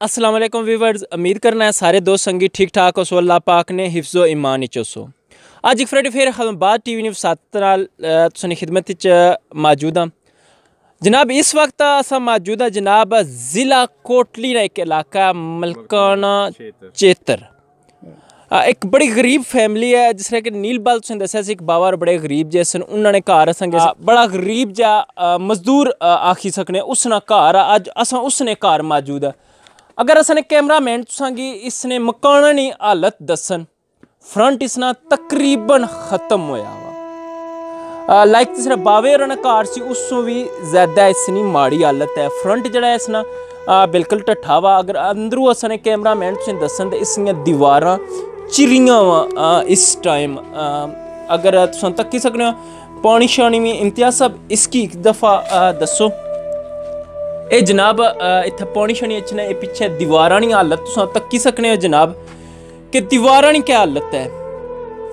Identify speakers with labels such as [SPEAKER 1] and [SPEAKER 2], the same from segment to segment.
[SPEAKER 1] अस्सलाम वालेकुम व्यूवर्स। उम्मीद करना है सारे दोस्त संगी ठीक ठाक हो सो अल्लाह पाक ने हिफ्ज़ो ईमान च सो। अज एक फ्रेड फिर बाद टी वी न्यूज़ सत्त खिदमत मौजूद हाँ। जनाब इस वक्त अस मौजूद हाँ जनाब ज़िला कोटली का एक इलाका मलकाना चेतर। एक बड़ी गरीब फैमिली है जिस तरह कि नील बाल तुम दसा एक बाबा बड़े गरीब जैसे उन्होंने घर असं बड़ा गरीब जहा मजदूर आखी सकने उसना घर अज अस उसने घर मौजूद है अगर असने कैमरा मैन तुसागी इसने मकाना नहीं हालत दसन फ्रंट इसना तकरीबन खत्म हो लाइक जिस बावे और घर से उसों भी ज़्यादा इसनी माड़ी हालत है फ्रंट जरा इसना बिल्कुल ढट्ठा वा अगर अंदरों असने कैमरा मैन तुम दसन तो इस दीवारा ਚਿਰੀਆਂ ਵਾ ਇਸ ਟਾਈਮ ਅਗਰ ਤੁਸੀਂ ਤੱਕ ਕੀ ਸਕਨੇ ਹੋ, ਪਾਣੀ ਸ਼ਾਨੀ ਮੇ ਇਮਤਿਆਜ਼ ਸਾਹਿਬ, ਇਸ ਕੀ ਇੱਕ ਦਫਾ ਦੱਸੋ। ਇਹ ਜਨਾਬ ਇੱਥੇ ਪਾਣੀ ਸ਼ਾਨੀ ਅਚਨੇ ਇਹ ਪਿੱਛੇ ਦੀਵਾਰਾਂ ਦੀ ਹਾਲਤ, ਤੁਸੀਂ ਤੱਕ ਕੀ ਸਕਨੇ ਹੋ ਜਨਾਬ, ਕਿ ਦੀਵਾਰਾਂ ਨਹੀਂ ਕੀ ਹਾਲਤ ਹੈ?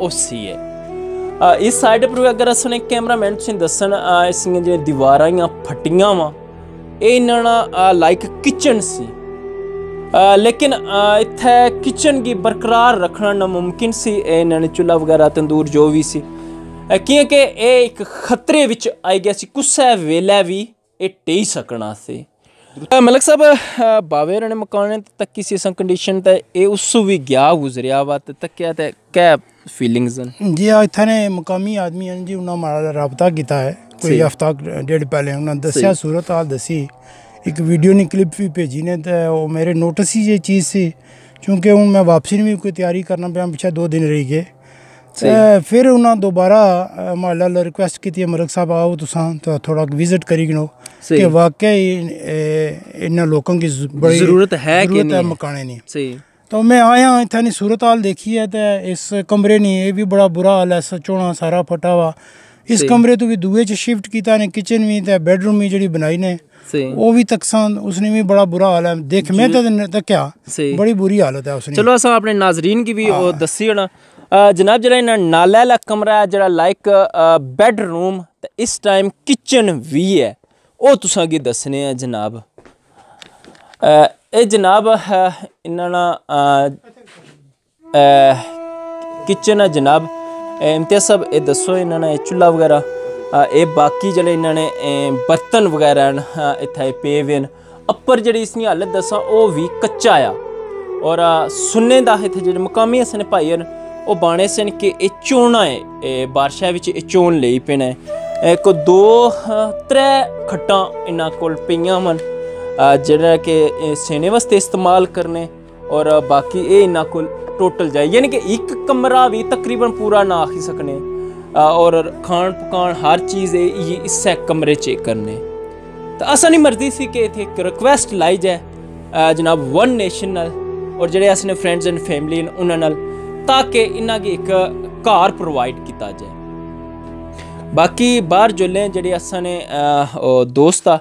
[SPEAKER 1] ਉਸੀ ਹੈ। ਇਸ ਸਾਈਡ ਪਰ ਅਗਰ ਅਸਨੇ ਕੈਮਰਾਮੈਨ ਤੁਸੀਂ ਦੱਸਣ ਇਸ ਜਿਵੇਂ ਦੀਵਾਰਾਂ ਜਾਂ ਫਟੀਆਂ ਵਾ ਇਹ ਇਹਨਾਂ ਨਾਲ ਲਾਈਕ ਕਿਚਨ ਸੀ। ਲੇਕਿਨ ਇੱਥੇ ਕਿਚਨ ਦੀ ਬਰਕਰਾਰ ਰੱਖਣਾ ਨਾ ਮੁਮਕਿਨ ਸੀ ਇਹਨਾਂ ਨੇ ਚੁੱਲ੍ਹਾ ਵਗੈਰਾ, ਤੰਦੂਰ ਜੋ ਵੀ ਸੀ। ਕਿਉਂਕਿ ਇਹ ਇੱਕ ਖਤਰੇ ਵਿੱਚ ਆਈ ਗਿਆ ਸੀ। ਕੁਸੇ ਵੇਲੇ ਵੀ ਇਹ ਟੇ ਸਕਣਾ ਸੀ। ਮਲਕ ਸਾਹਿਬ ਬਾਵੇਰ ਨੇ ਮਕਾਨ ਤੱਕ ਸੀ ਸੰ ਕੰਡੀਸ਼ਨ ਤੇ ਇਹ ਉਸੂ ਵੀ ਗਿਆ ਗੁਜ਼ਰਿਆ ਵਾ ਤੇ ਤੱਕਿਆ ਤੇ ਕੈ ਫੀਲਿੰਗਸ
[SPEAKER 2] ਜੀ ਆ ਇਥੇ ਨੇ ਮਕਾਮੀ ਆਦਮੀ ਹਨ ਜੀ, ਉਹਨਾਂ ਨਾਲ ਰਾਬਤਾ ਕੀਤਾ ਹੈ। ਕੋਈ ਹਫਤਾ ਡੇਢ ਪਹਿਲੇ ਉਹਨਾਂ ਦੱਸਿਆ ਸੂਰਤ ਹਾਲ ਦੱਸੀ ਇੱਕ ਵੀਡੀਓ ਨਹੀਂ ਕਲਿੱਪ ਵੀ ਭੇਜੀ ਨੇ ਤੇ ਉਹ ਮੇਰੇ ਨੋਟਿਸ ਹੀ ਇਹ ਚੀਜ਼ ਸੀ ਕਿਉਂਕਿ ਹੁਣ ਮੈਂ ਵਾਪਸੀ ਨੂੰ ਵੀ ਕੋਈ ਤਿਆਰੀ ਕਰਨਾ ਪਿਆ ਪਿਛੇ ਦੋ ਦਿਨ ਰਹੀ ਗਏ ਤੇ ਫਿਰ ਉਹਨਾਂ ਦੁਬਾਰਾ ਮਹੱਲਾ ਲ ਰਿਕੁਐਸਟ ਕੀਤੀ ਮਲਕ ਸਾਹਿਬ ਆਓ ਤੁਸੀਂ ਤਾਂ ਥੋੜਾ ਵਿਜ਼ਿਟ ਕਰੀ ਗਨੋ ਕਿ ਵਾਕਈ ਇਹਨਾਂ ਲੋਕਾਂ ਦੀ ਬੜੀ
[SPEAKER 1] ਜ਼ਰੂਰਤ ਹੈ ਕਿ
[SPEAKER 2] ਨਹੀਂ ਮਕਾਨੇ ਨਹੀਂ
[SPEAKER 1] ਸਹੀ
[SPEAKER 2] तो मैं आया इतना नहीं सूरत हाल देखी है तो इस कमरे नहीं ये भी बड़ा बुरा हाल है सचोना सारा फटा हुआ ਇਸ ਕਮਰੇ ਤੋਂ ਵੀ ਦੂਏ ਚ ਸ਼ਿਫਟ ਕੀਤਾ ਨੇ ਕਿਚਨ ਵੀ ਤੇ ਬੈਡਰੂਮ ਵੀ ਜਿਹੜੀ ਬਣਾਈ ਨੇ ਉਹ ਵੀ ਤਕਸਾਂ ਉਸਨੇ ਵੀ ਬੜਾ ਬੁਰਾ ਹਾਲ ਹੈ। ਦੇਖ ਮੈਂ ਤਾਂ ਤੱਕਿਆ ਬੜੀ ਬੁਰੀ ਹਾਲਤ ਹੈ ਉਸਨੇ।
[SPEAKER 1] ਚਲੋ ਅਸਾਂ ਆਪਣੇ ਨਾਜ਼ਰੀਨ ਕੀ ਵੀ ਉਹ ਦੱਸੀ ਹਣਾ। ਜਨਾਬ ਜਿਹੜਾ ਇਹਨਾਂ ਨਾਲਾ ਵਾਲਾ ਕਮਰਾ ਹੈ ਜਿਹੜਾ ਲਾਈਕ ਬੈਡਰੂਮ ਤੇ ਇਸ ਟਾਈਮ ਕਿਚਨ ਵੀ ਹੈ। ਉਹ ਤੁਸਾਂ ਕੀ ਦੱਸਨੇ ਆ ਜਨਾਬ। ਇਹ ਜਨਾਬ ਇਹਨਾਂ ਨਾਲ ਕਿਚਨ ਹੈ ਜਨਾਬ। ਇਮਤਿਆਜ਼ ਸਾਹਿਬ, ਇਹ ਦੱਸੋ ਇਹਨਾਂ ਨੇ ਚੁੱਲਾ ਵਗੈਰਾ ਇਹ ਬਾਕੀ ਜਿਹੜੇ ਇਹਨਾਂ ਨੇ ਬਰਤਨ ਵਗੈਰਾ ਇੱਥੇ ਪਏ ਵੇ ਨੇ ਉੱਪਰ ਜਿਹੜੀ ਇਸਨੀ ਹਾਲਤ ਦੱਸਾਂ, ਉਹ ਵੀ ਕੱਚਾ ਆ। ਔਰ ਸੁਣਨੇ ਦਾ ਇੱਥੇ ਜਿਹੜੇ ਮਕਾਮੀ ਅਸਨੇ ਭਾਈ ਹਨ, ਉਹ ਬਾਣੇ ਸਨ ਕਿ ਇਹ ਚੋਣਾ ਹੈ, ਇਹ ਬਾਰਸ਼ਾ ਵਿੱਚ ਇਹ ਚੋਣ ਲਈ ਪੈਣਾ ਹੈ। ਇੱਕ ਦੋ ਤਰੇ ਖੱਟਾਂ ਇਹਨਾਂ ਕੋਲ ਪਈਆਂ ਮਨ ਜਿਹੜਾ ਕਿ ਸੇਨੇ ਵਾਸਤੇ ਇਸਤੇਮਾਲ ਕਰਨੇ ਔਰ ਬਾਕੀ ਇਹ ਇਹਨਾਂ ਕੋਲ ਟੋਟਲ ਜਾਏ ਯਾਨੀ ਕਿ ਇੱਕ ਕਮਰਾ ਵੀ ਤਕਰੀਬਨ ਪੂਰਾ ਨਾ ਆਖੀ ਸਕਨੇ ਔਰ ਖਾਣ ਪਕਾਣ ਹਰ ਚੀਜ਼ ਇਹ ਇਸੇ ਕਮਰੇ 'ਚ ਕਰਨੇ ਤਾਂ ਅਸਾਂ ਨਹੀਂ ਮਰਜ਼ੀ ਸੀ ਕਿ ਇਥੇ ਇੱਕ ਰਿਕੁਐਸਟ ਲਾਈ ਜਾਏ ਜਨਾਬ ਵਨ ਨੇਸ਼ਨ ਨਾਲ ਔਰ ਜਿਹੜੇ ਅਸਨੇ ਫਰੈਂਡਸ ਐਂਡ ਫੈਮਿਲੀ ਉਹਨਾਂ ਨਾਲ ਤਾਂ ਕਿ ਇਹਨਾਂ ਦੀ ਇੱਕ ਘਰ ਪ੍ਰੋਵਾਈਡ ਕੀਤਾ ਜਾਏ ਬਾਕੀ ਬਾਹਰ ਜੁਲੇ ਜਿਹੜੇ ਅਸਾਂ ਨੇ ਦੋਸਤ ਆ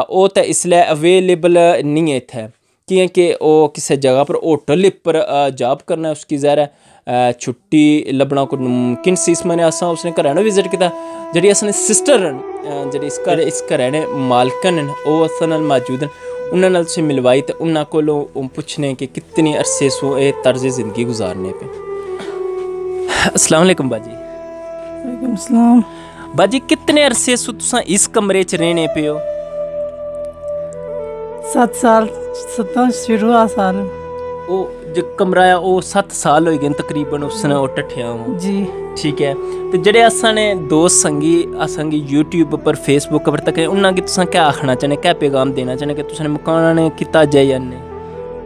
[SPEAKER 1] ਉਹ ਤਾਂ ਇਸ ਲਈ ਅਵੇਲੇਬਲ ਨਹੀਂ ਹੈ क्योंकि वो किसी जगह पर होटल पर जॉब करना उसकी ज़ाहिर है। छुट्टी लब्भना कोई मुमकिन सी इस मैंने असा उसने घरै ने विज़िट किया जेह्ड़ी असें सिस्टर न जेह्ड़ी इस घर इस घरै ने मालकन न ओह् असां नाल मौजूद न। उन्होंने नाल तुसें मिलवाई ते उन्होंने कोलों पुच्छने कि कितने अरसे सो एह् तर्ज ज़िंदगी गुजारने पे। अस्सलाम वालेकुम बाजी।
[SPEAKER 3] वालेकुम सलाम।
[SPEAKER 1] बाजी कितने अरसे सो तुसां इस कमरे च रहने पे हो?
[SPEAKER 3] सत्त साल। ਸਤੋਂ ਸ਼ੁਰੂ ਆ ਸਾਲ।
[SPEAKER 1] ਉਹ ਜੋ ਕਮਰਾ ਆ ਉਹ 7 ਸਾਲ ਹੋਏ ਗਏ ਤਕਰੀਬਨ ਉਸ ਨਾਲ ਉਹ ਟੱਠਿਆ ਹਾਂ
[SPEAKER 3] ਜੀ।
[SPEAKER 1] ਠੀਕ ਹੈ। ਤੇ ਜਿਹੜੇ ਅਸਾਂ ਨੇ ਦੋਸਤ ਸੰਗੀ ਅਸੰਗੀ YouTube ਪਰ Facebook ਪਰ ਤੱਕ ਉਹਨਾਂ ਕੀ ਤੁਸੀਂ ਕੀ ਆਖਣਾ ਚਾਹਨੇ ਕੀ ਪੈਗਾਮ ਦੇਣਾ ਚਾਹਨੇ ਕਿ ਤੁਸੀਂ ਮਕਾਨਾਂ ਨੇ ਕੀਤਾ ਜਾਇ ਜਾਂ ਨਹੀਂ?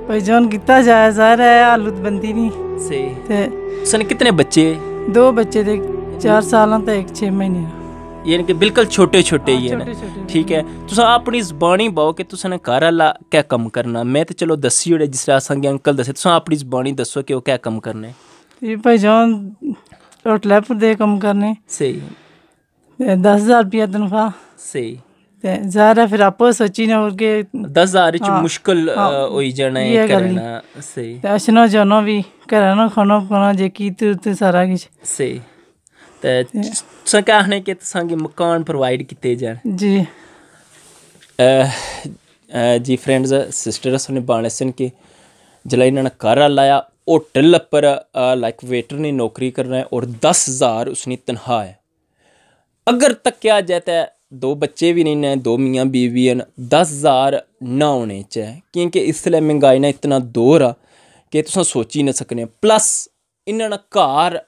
[SPEAKER 3] ਭਾਈ ਜਾਨ ਕੀਤਾ ਜਾਇ ਜ਼ਾਹਰ ਹੈ ਆਲੂਦਬੰਦੀ ਨਹੀਂ।
[SPEAKER 1] ਸੇ
[SPEAKER 3] ਤੇ
[SPEAKER 1] ਸਨ ਕਿਤਨੇ ਬੱਚੇ?
[SPEAKER 3] ਦੋ ਬੱਚੇ ਦੇ 4 ਸਾਲਾਂ ਤੇ 1 6 ਮਹੀਨੇ।
[SPEAKER 1] ਯਾਨੀ ਕਿ ਬਿਲਕੁਲ ਛੋਟੇ ਛੋਟੇ ਹੀ
[SPEAKER 3] ਹਨ
[SPEAKER 1] ਠੀਕ ਹੈ। ਤੁਸੀਂ ਆਪਣੀ ਜ਼ਬਾਨੀ ਬਾਓ ਕਿ ਤੁਸੀਂ ਨੇ ਘਰ ਵਾਲਾ ਕਿਆ ਕੰਮ ਕਰਨਾ। ਮੈਂ ਤੇ ਚਲੋ ਦੱਸੀ ਹੋੜੇ ਜਿਸ ਤਰ੍ਹਾਂ ਸੰਗੇ ਅੰਕਲ ਦੱਸੇ ਤੁਸੀਂ ਆਪਣੀ ਜ਼ਬਾਨੀ ਦੱਸੋ ਕਿ ਉਹ ਕਿਆ ਕੰਮ ਕਰਨਾ
[SPEAKER 3] ਹੈ। ਭਾਈ ਜਾਨ ਟਲੈਪ ਦੇ ਕੰਮ ਕਰਨੇ।
[SPEAKER 1] ਸਹੀ।
[SPEAKER 3] 10000 ਰੁਪਏ ਤਨਖਾਹ।
[SPEAKER 1] ਸਹੀ।
[SPEAKER 3] ਤੇ ਜ਼ਾਰਾ ਫਿਰ ਆਪੋ ਸੋਚੀ ਨਾ ਹੋ ਕੇ
[SPEAKER 1] 10000
[SPEAKER 3] ਚ
[SPEAKER 1] ਮੁਸ਼ਕਲ ਹੋਈ ਜਾਣਾ ਹੈ ਕਰਨਾ ਸਹੀ।
[SPEAKER 3] ਤੇ ਅਸ਼ਨਾ ਜਾਨੋ ਵੀ ਕਰਨਾ ਖਾਣਾ ਪਾਣਾ ਜੇ ਕੀ ਤੇ ਸਾਰਾ ਕੁਝ
[SPEAKER 1] ਸਹੀ। ਤੇ तुसें क्या आखने कि तुसेंगी मकान प्रोवाइड कीते जान
[SPEAKER 3] जी
[SPEAKER 1] जी फ्रेंड्स सिस्टर सुने बाने सन कि जिसलै इन्होंने घर लाया होटल पर लाइक वेटर ने नौकरी करना है और दस हज़ार उसकी तनख्वाह है अगर तक्या जाए तो दो बच्चे भी नहीं ने दो मियाँ बीवी न दस हज़ार ना होने च है क्योंकि इसलै महंगाई ना इतना दौर आ कि तुस सोची नहीं सकने प्लस इन्होंने घर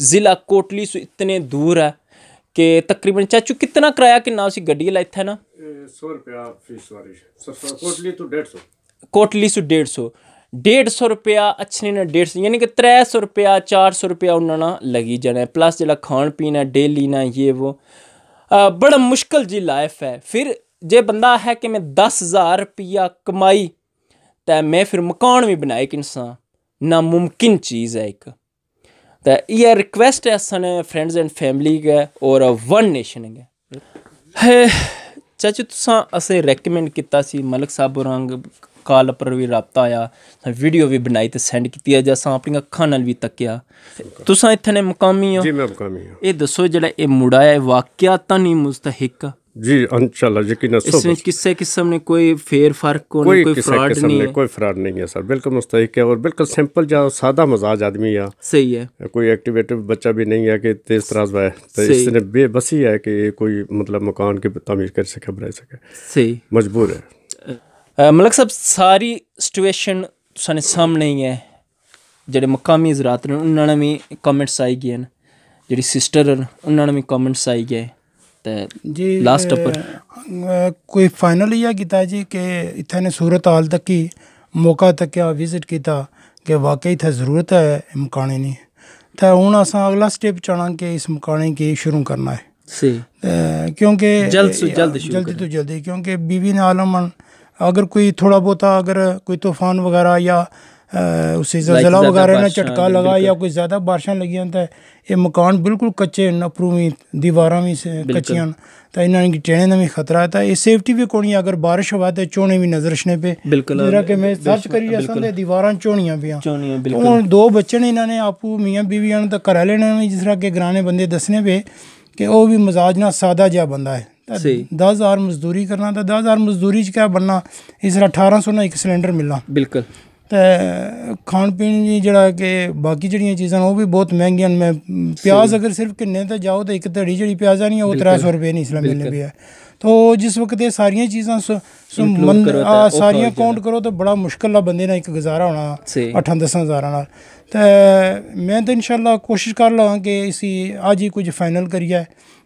[SPEAKER 1] ज़िला कोटली सो इतने दूर है कि तकरीबन चाचू कितना किराया किन्ना उसी गड्डी ला इत्थै ना?
[SPEAKER 4] सौ रुपया फ़ीस वाली कोटली तो डेढ़ सौ।
[SPEAKER 1] कोटली सौ डेढ़ सौ। डेढ़ सौ रुपया अच्छे ने डेढ़ सौ यानी कि त्रै सौ रुपया चार सौ रुपया उन्होंने लगी जाना है। प्लस जेह्ड़ा खान पीन डेली ना ये वो। आ, बड़ा मुश्किल जी लाइफ है फिर जे बंदा है कि मैं दस हज़ार रुपया कमाई ते मैं फिर मकान भी बनाए कि इंसान। नामुमकिन चीज़ है एक। ते इ'यै रिक्वेस्ट है सन फ्रेंड्स एंड फैमिली गै और वन नेशन गै चाचू तुसां असें रेकमेंड कीता सी मलक साहब होरां काल पर भी राबता आया वीडियो भी बनाई ते सेंड कीती अज असां अपनी अक्खां नाल भी तक्केआ तुसां इत्थै ने मकामी हो
[SPEAKER 4] जी मैं मकामी हूँ
[SPEAKER 1] एह् दस्सो जेह्ड़ा एह् मुड़ा है वाकया तानी मुस्तहिक
[SPEAKER 4] जी इंशाल्लाह यकीन
[SPEAKER 1] इसमें किससे किस्म ने कोई फेर फार्क को
[SPEAKER 4] कोई,
[SPEAKER 1] कोई फ्रॉड नहीं है।
[SPEAKER 4] कोई फ्रॉड नहीं है सर बिल्कुल मुस्तक है और बिल्कुल सिंपल जा सादा मजाज आदमी है।
[SPEAKER 1] सही है।
[SPEAKER 4] कोई एक्टिवेटिव बच्चा भी नहीं है कि तेज तराज है तो इसने बेबसी है कि कोई मतलब मकान की तमीर कर सके बनाई सके।
[SPEAKER 1] सही।
[SPEAKER 4] मजबूर है।
[SPEAKER 1] मलक साहब सारी सिचुएशन सामने ही है जो मकामी जरात ने उन्होंने भी कमेंट्स आई गए जी जेह्ड़ी सिस्टर उन्होंने भी कमेंट्स
[SPEAKER 2] आई
[SPEAKER 1] गए තේ
[SPEAKER 2] ලාස්ට कोई फाइनल इ किया जी कि इतने सूरत हाल तक की मौका तक विज़िट किया कि वाकई था ज़रूरत है मकाने की तो हूँ अस अगला स्टेप चाहना कि इस मकाने की शुरू करना है। क्योंकि
[SPEAKER 1] जल्द से जल्द
[SPEAKER 2] जल्दी तो जल्दी क्योंकि बीवी ने आलमन अगर कोई थोड़ा बहुत अगर कोई तूफ़ान वगैरह या उसी जलजला वगैरह ने झटका लगा या कोई ज़्यादा बारिशां लगियाँ तो ये मकान बिल्कुल कच्चे न अपरूवी भी कच्चियाँ तो इन्होंने टेने का भी खतरा है तो ये सेफ्टी भी कोनी अगर बारिश हो तो चोने भी नज़र छने पे। बिल्कुल कि
[SPEAKER 1] मैं
[SPEAKER 2] सर्च करी असल दीवारा चोनियाँ पे हूँ दो बच्चे ने
[SPEAKER 1] इन्होंने
[SPEAKER 2] आपू मियाँ बीवियाँ तो घर आए ने जिस तरह के ग्राने बंदे दसने पे कि वह भी मजाज ना सादा जहा बंदा है। दस हज़ार मजदूरी करना तो दस हज़ार मजदूरी
[SPEAKER 1] क्या
[SPEAKER 2] बनना? इस तरह अठारह सौ ना एक सिलेंडर मिलना। बिल्कुल। ਤਰ੍ਹਾਂ 1800 ਨਾਲ ਇੱਕ ਸਿਲੰਡਰ ਮਿਲਣਾ
[SPEAKER 1] ਬਿਲਕੁਲ
[SPEAKER 2] ਤੇ ਖਾਣ ਪੀਣ ਦੀ ਜਿਹੜਾ ਕਿ ਬਾਕੀ ਜਿਹੜੀਆਂ ਚੀਜ਼ਾਂ ਉਹ ਵੀ ਬਹੁਤ ਮਹਿੰਗੀਆਂ ਨੇ। ਮੈਂ ਪਿਆਜ਼ ਅਗਰ ਸਿਰਫ ਕਿੰਨੇ ਤੇ ਜਾਓ ਤਾਂ ਇੱਕ ਧੜੀ ਜਿਹੜੀ ਪਿਆਜ਼ਾਂ ਨਹੀਂ ਉਹ 300 ਰੁਪਏ ਨਹੀਂ ਇਸਲਾਮ ਮਿਲਨੇ ਹੈ। ਤੋ ਜਿਸ ਵਕਤ ਇਹ ਸਾਰੀਆਂ ਚੀਜ਼ਾਂ ਸਾਰੀਆਂ ਕਾਊਂਟ ਕਰੋ ਤਾਂ ਬੜਾ ਮੁਸ਼ਕਲ ਆ ਬੰਦੇ ਨਾਲ ਇੱਕ ਗੁਜ਼ਾਰਾ ਹੋਣਾ
[SPEAKER 1] ਸਹੀ।
[SPEAKER 2] 8-10 ਹਜ਼ਾਰਾਂ ਨਾਲ। ਤੇ ਮੈਂ ਤਾਂ ਇਨਸ਼ਾਅੱਲਾ ਕੋਸ਼ਿਸ਼ ਕਰ ਲਵਾਂ ਕਿ ਇਸੀ ਅੱਜ ਹੀ ਕੁਝ ਫਾਈਨਲ ਕਰੀਏ।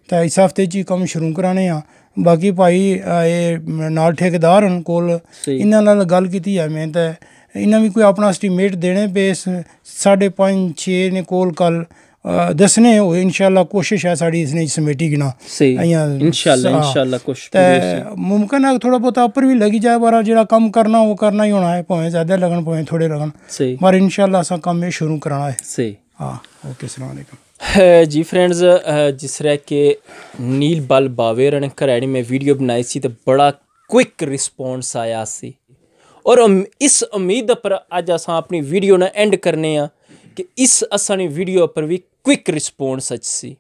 [SPEAKER 2] ਤਾਂ ਇਸ ਹਫ਼ਤੇ 'ਚ ਹੀ ਕੰਮ ਸ਼ੁਰੂ ਕਰਾਣੇ ਆ। ਬਾਕੀ ਭਾਈ ਇਹ ਨਾਲ ਠੇਕੇਦਾਰ ਹਨ ਕੋਲ। ਇਹਨਾਂ ਨਾਲ ਗੱਲ ਕੀਤੀ ਹੈ ਮੈਂ ਤਾਂ। ਇਹਨਾਂ ਵੀ ਕੋਈ ਆਪਣਾ ਐਸਟੀਮੇਟ ਦੇਣੇ ਪਏ 5.5 6 ਨੇ ਕੋਲ ਕੱਲ ਦੱਸਣੇ ਹੋਏ ਇਨਸ਼ਾਅੱਲਾ ਕੋਸ਼ਿਸ਼ ਹੈ ਸਾਡੀ ਇਸਨੇ ਸਮੇਟੀ ਗਿਣਾ
[SPEAKER 1] ਸਹੀ
[SPEAKER 2] ਇਆਂ
[SPEAKER 1] ਇਨਸ਼ਾਅੱਲਾ
[SPEAKER 2] ਹਾਂ।
[SPEAKER 1] ਇਨਸ਼ਾਅੱਲਾ ਕੁਛ
[SPEAKER 2] ਤੇ ਮੁਮਕਨ ਹੈ ਥੋੜਾ ਬਹੁਤਾ ਉੱਪਰ ਵੀ ਲੱਗੀ ਜਾਏ ਪਰ ਜਿਹੜਾ ਕੰਮ ਕਰਨਾ ਉਹ ਕਰਨਾ ਹੀ ਹੋਣਾ ਹੈ ਭਾਵੇਂ ਜ਼ਿਆਦਾ ਲੱਗਣ ਭਾਵੇਂ ਥੋੜੇ ਲੱਗਣ
[SPEAKER 1] ਸਹੀ
[SPEAKER 2] ਪਰ ਇਨਸ਼ਾਅੱਲਾ ਅਸਾਂ ਕੰਮ ਇਹ ਸ਼ੁਰੂ ਕਰਾਣਾ ਹੈ
[SPEAKER 1] ਸਹੀ
[SPEAKER 2] ਹਾਂ ਓਕੇ ਸਲਾਮ ਅਲੈਕਮ
[SPEAKER 1] ਅਹ ਜੀ ਫਰੈਂਡਸ ਜਿਸ ਤਰ੍ਹਾਂ ਕਿ ਨੀਲ ਬਲ ਬਾਵੇਰ ਨੇ ਘਰਾੜੀ ਮੈਂ ਵੀਡੀਓ ਬਣਾਈ ਸੀ ਤੇ ਬੜਾ ਕੁਇਕ ਰਿਸਪੌਂਸ ਆਇਆ ਸੀ ਔਰ ਉਮ- ਇਸ ਉਮੀਦ ਪਰ ਅੱਜ ਅਸਾਂ ਆਪਣੀ ਵੀਡੀਓ ਨੂੰ ਐਂਡ ਕਰਨੇ ਆ ਕਿ ਇਸ ਅਸਾਂ ਦੀ ਵੀਡੀਓ ਪਰ ਵੀ ਕੁਇਕ ਰਿਸਪੌਂਸ ਅਚ ਸੀ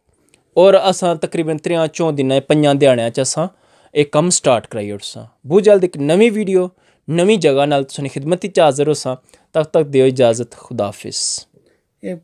[SPEAKER 1] ਔਰ ਅਸਾਂ ਤਕਰੀਬਨ ਤਰਿਆਂ ਚੌਂ ਦਿਨਾਂ ਪੰਜਾਂ ਦਿਹਾੜਿਆਂ ਚ ਅਸਾਂ ਇਹ ਕੰਮ ਸਟਾਰਟ ਕਰਾਈ ਉਰਸਾਂ ਬਹੁਤ ਜਲਦ ਇੱਕ ਨਵੀਂ ਵੀਡੀਓ ਨਵੀਂ ਜਗ੍ਹਾ ਨਾਲ ਤੁਸੀਂ ਖਿਦਮਤ ਵਿੱਚ ਹਾਜ਼ਰ ਹੋਸਾਂ ਤਦ ਤੱਕ ਦਿਓ ਇਜਾਜ਼ਤ ਖੁਦਾਫਿਜ਼
[SPEAKER 2] ਇਹ